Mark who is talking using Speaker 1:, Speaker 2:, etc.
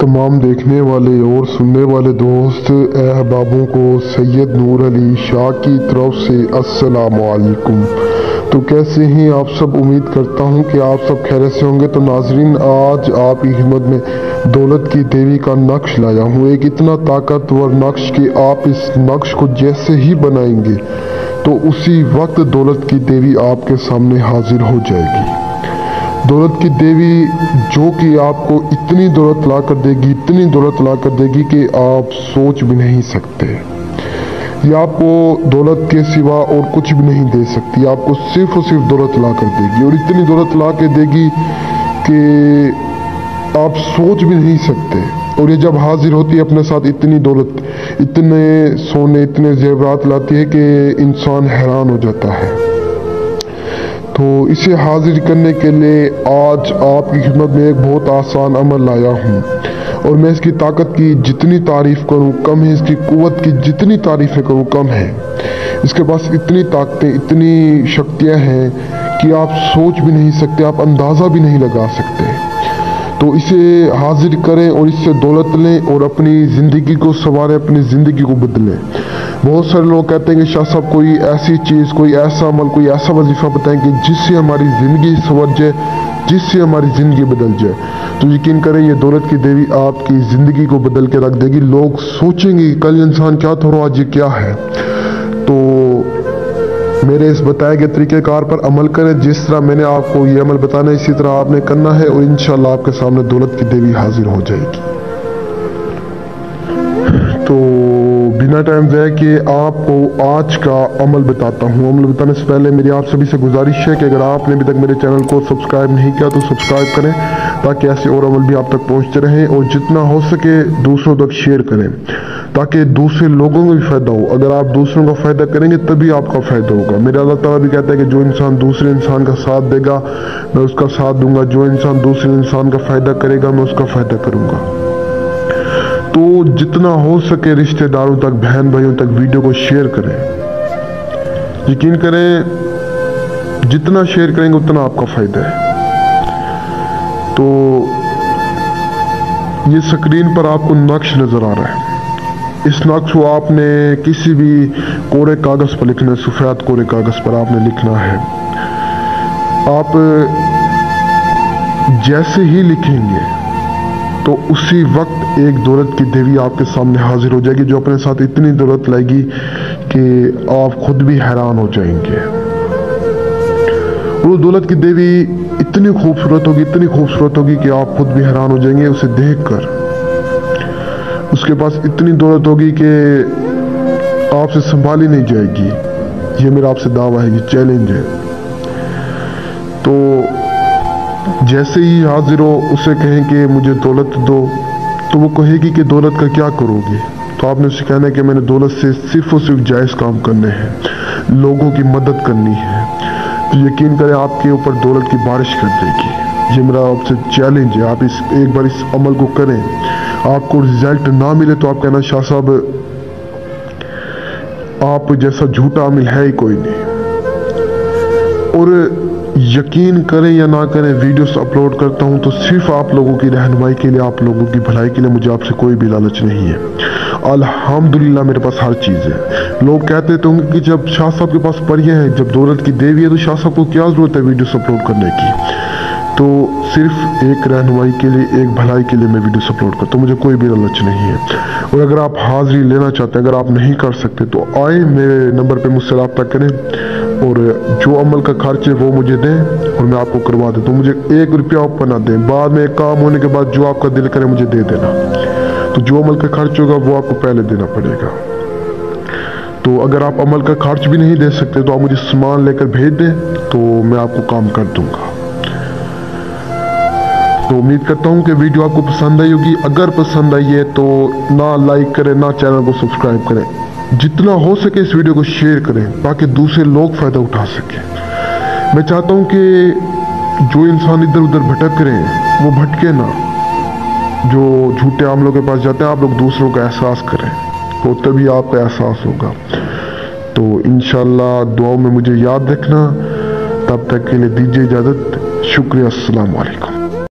Speaker 1: तमाम देखने वाले और सुनने वाले दोस्त अहबाबों को सैयद नूर अली शाह की तरफ़ से असलकुम तो कैसे हैं आप सब? उम्मीद करता हूँ कि आप सब खैर से होंगे। तो नाजरीन, आज आप की खिदमत में दौलत की देवी का नक्श लाया हूँ। एक इतना ताकतवर नक्श कि आप इस नक्श को जैसे ही बनाएँगे तो उसी वक्त दौलत की देवी आपके सामने हाजिर हो जाएगी। दौलत की देवी जो कि आपको इतनी दौलत ला कर देगी, इतनी दौलत ला कर देगी कि आप सोच भी नहीं सकते। ये आपको दौलत के सिवा और कुछ भी नहीं दे सकती। आपको सिर्फ़ और सिर्फ़ दौलत ला कर देगी और इतनी दौलत ला के देगी कि आप सोच भी नहीं सकते। और ये जब हाजिर होती है अपने साथ इतनी दौलत इतने सोने, इतने जेवरात लाती है कि इंसान हैरान हो जाता है। तो इसे हाजिर करने के लिए आज आपकी खिदमत में एक बहुत आसान अमल लाया हूँ। और मैं इसकी ताकत की जितनी तारीफ़ करूँ, कम है, इसकी कुवत की जितनी तारीफें करूँ, कम है। इसके पास इतनी ताकतें, इतनी शक्तियाँ हैं कि आप सोच भी नहीं सकते, आप अंदाज़ा भी नहीं लगा सकते। तो इसे हाजिर करें और इससे दौलत लें और अपनी ज़िंदगी को, संवारें अपनी ज़िंदगी को बदलें। बहुत सारे लोग कहते हैं कि शाह साहब, कोई ऐसी चीज़, कोई ऐसा अमल, कोई ऐसा वजीफ़ा बताएँ कि जिससे हमारी ज़िंदगी संवर जाए, जिससे हमारी ज़िंदगी बदल जाए। तो यकीन करें, ये दौलत की देवी आपकी ज़िंदगी को बदल के रख देगी। लोग सोचेंगे कल इंसान क्या थोड़ा आज ये क्या है। तो मेरे इस बताए गए तरीक़ेकार पर अमल करें। जिस तरह मैंने आपको ये अमल बताना है, इसी तरह आपने करना है और इन आपके सामने दौलत की देवी हाजिर हो जाएगी। तो बिना टाइम ज़ाय के आपको आज का अमल बताता हूँ। अमल बताने से पहले मेरी आप सभी से गुजारिश है कि अगर आपने अभी तक मेरे चैनल को सब्सक्राइब नहीं किया तो सब्सक्राइब करें, ताकि ऐसे और अमल भी आप तक पहुँचते रहें और जितना हो सके दूसरों तक शेयर करें, ताकि दूसरे लोगों को भी फ़ायदा हो। अगर आप दूसरों का फ़ायदा करेंगे, तभी आपका फ़ायदा होगा। मेरा अल्लाह ताला भी कहता है कि जो इंसान दूसरे इंसान का साथ देगा, मैं उसका साथ दूँगा। जो इंसान दूसरे इंसान का फ़ायदा करेगा, मैं उसका फ़ायदा करूँगा। तो जितना हो सके रिश्तेदारों तक बहन भाइयों तक वीडियो को शेयर करें। यकीन करें, जितना शेयर करेंगे, उतना आपका फ़ायदा है। तो ये स्क्रीन पर आपको नक्श नज़र आ रहा है। इस नक्श को आपने किसी भी कोरे कागज़ पर लिखना है, सफ़ेद कोरे कागज़ पर आपने लिखना है। आप जैसे ही लिखेंगे तो उसी वक्त एक दौलत की देवी आपके सामने हाजिर हो जाएगी, जो अपने साथ इतनी दौलत लाएगी कि आप खुद भी हैरान हो जाएँगे। वो दौलत की देवी इतनी खूबसूरत होगी, इतनी खूबसूरत होगी कि आप खुद भी हैरान हो जाएँगे उसे देखकर। उसके पास इतनी दौलत होगी कि आपसे संभाली नहीं जाएगी। ये मेरा आपसे दावा है ये चैलेंज है। तो जैसे ही हाजिर हो, उसे कहें कि मुझे दौलत दो तो वो कहेगी कि दौलत का क्या करोगे? तो आपने उसे कहना है कि मैंने दौलत से सिर्फ़ और सिर्फ़ जायज़ काम करने हैं, लोगों की मदद करनी है। तो यकीन करें, आपके ऊपर दौलत की बारिश कर देगी। ये मेरा आपसे चैलेंज है, आप इस, एक बार इस अमल को करें। आपको रिज़ल्ट ना मिले तो आप कहना, शाह साहब, आप जैसा झूठा अमिल है ही कोई नहीं। और यकीन करें या ना करें, वीडियोस अपलोड करता हूँ तो सिर्फ़ आप लोगों की रहनुमाई के लिए, आप लोगों की भलाई के लिए मुझे आपसे कोई भी लालच नहीं है। अल्हम्दुलिल्लाह मेरे पास हर चीज़ है। लोग कहते तो होंगे कि जब शाह साहब के पास परियाँ हैं, जब दौलत की देवी है तो शाह साहब को क्या ज़रूरत है वीडियोस अपलोड करने की? तो सिर्फ़ एक रहनुमाई के लिए, एक भलाई के लिए मैं वीडियोस अपलोड करता हूँ मुझे कोई भी लालच नहीं है। और अगर आप हाजिरी लेना चाहते हैं, अगर आप नहीं कर सकते तो आए मेरे नंबर पर मुझसे रब्ता करें। और जो अमल का खर्च है वो मुझे दें और मैं आपको करवा देता हूँ। मुझे एक रुपया ऊपर ना दें। बाद में काम होने के बाद जो आपका दिल करे मुझे दे देना। तो जो अमल का खर्च होगा वो आपको पहले देना पड़ेगा। तो अगर आप अमल का खर्च भी नहीं दे सकते तो आप मुझे सामान लेकर भेज दें तो मैं आपको काम कर दूँगा। तो उम्मीद करता हूँ कि वीडियो आपको पसंद आई होगी। अगर पसंद आई है तो ना लाइक करें, ना चैनल को सब्सक्राइब करें। जितना हो सके इस वीडियो को शेयर करें, ताकि दूसरे लोग फ़ायदा उठा सकें। मैं चाहता हूँ कि जो इंसान इधर उधर भटक रहे हैं, वो भटके ना। जो झूठे आमलों के पास जाते हैं, आप लोग दूसरों का एहसास करें तो तभी आपका एहसास होगा। तो इन दुआओं में मुझे याद रखना। तब तक के लिए दीजिए इजाज़त। शुक्रिया, अस्सलाम वालेकुम।